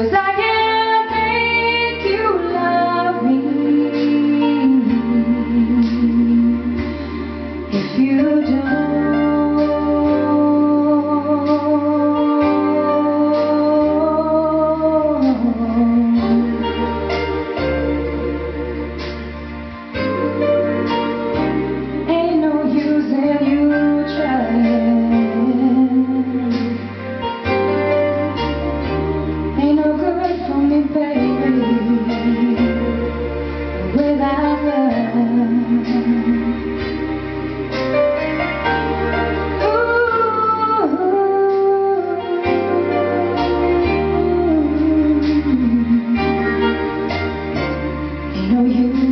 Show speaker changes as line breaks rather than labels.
Cause I you.